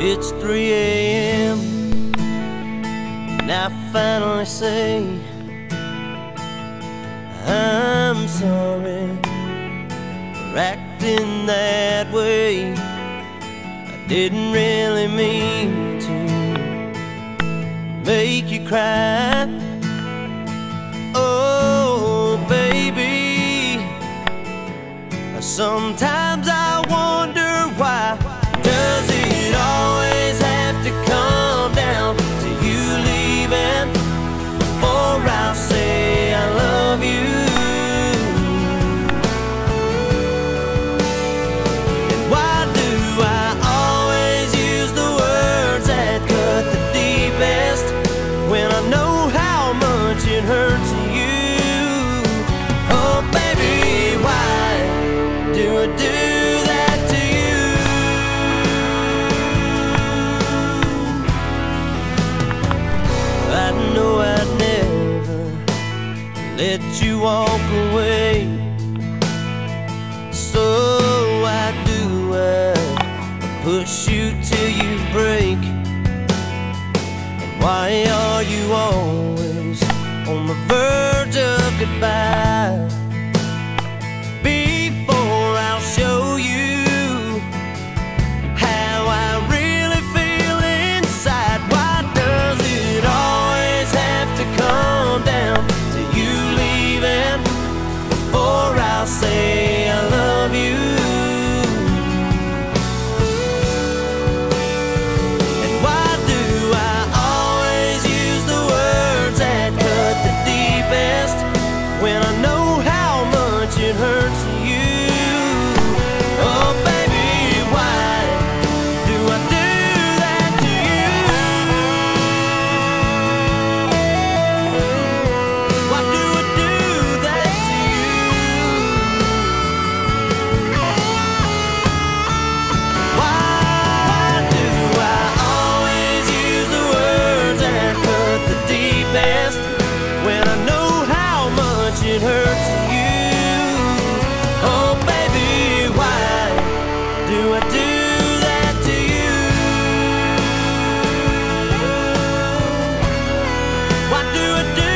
It's 3 a.m. And I finally say I'm sorry for acting that way. I didn't really mean to make you cry. Oh, baby. Sometimes I let you walk away. So I do I push you till you break. And why are you always on the verge of goodbye? words. do it, do it.